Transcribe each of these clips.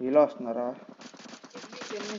ఇలా వస్తున్నారా ఎన్ని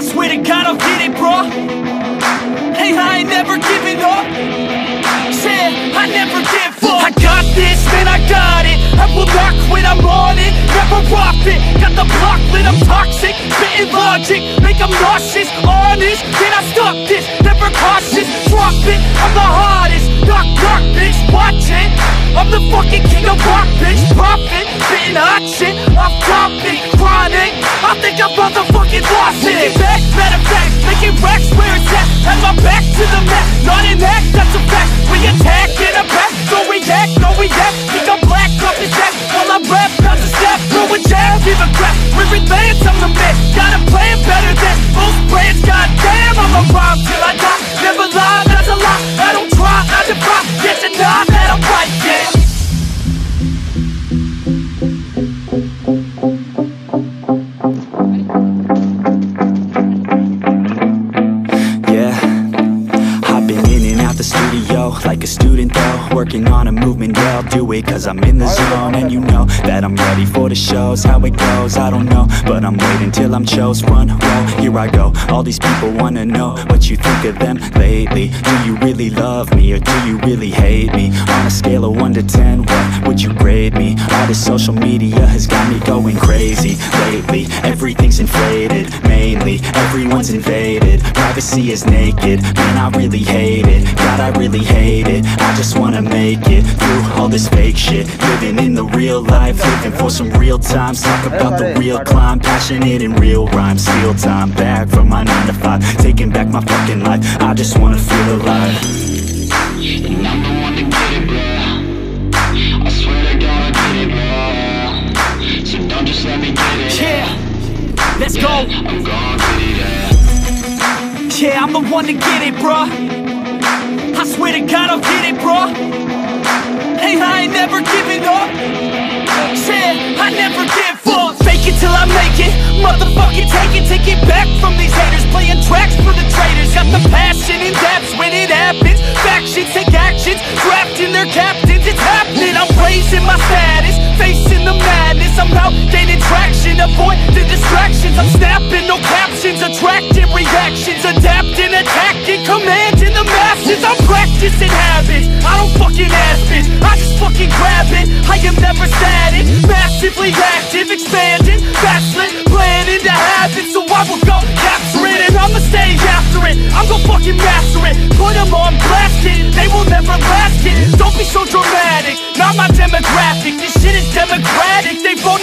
Swear to God I'll get it, bro. Hey, I ain't never giving up. Yeah, I never give up. I got this, man, I got it. I will not quit, I'm on it. Never off it. Got the block lit, I'm toxic. Spitting logic, make them nauseous. Honest, can I stop this? Never cautious, drop it. I'm the hardest, knock, knock, bitch. Watch it. I'm the fucking king of rock, bitch. Profit, spitting hot shit. Off topic, chronic. I think I'm motherfucking lost it Had my back to the mat? Not an act, The shows How it goes, I don't know But I'm waiting till I'm chose Front row, here I go. All these people wanna know what you think of them lately. Do you really love me or do you really hate me? On a scale of 1 to 10, what would you grade me? All this social media has got me going crazy lately? Everything's inflated, mainly. Everyone's invaded, privacy is naked. Man, I really hate it, God, I really hate it. I just wanna make it through all this fake shit. Living in the real life, living for some real times Talk about the real climb, passionate in real rhymes Steal time back from my 9 to 5 Taking back my fucking life, I just wanna feel alive. And I'm the one to get it, bro. I swear to God, I get it, bro. So don't just let me get it. Yeah, let's go yeah. I'm the one to get it, bruh. I swear to God I'll get it, bruh. Hey, I ain't never giving up. Yeah, I never give up. Fake it till I make it. Motherfucking take it Take it back from these haters. Playing tracks for the traitors Got the am never static Massively active Expanding Backslid Planning to have it. So I will go capture it And I'ma stay after it. I'm gonna fucking master it. Put them on blast kid. They will never last kid. Don't be so dramatic. Not my demographic. This shit is democratic. They phone